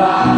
와.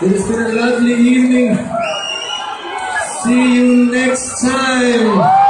It has been a lovely evening. See you next time.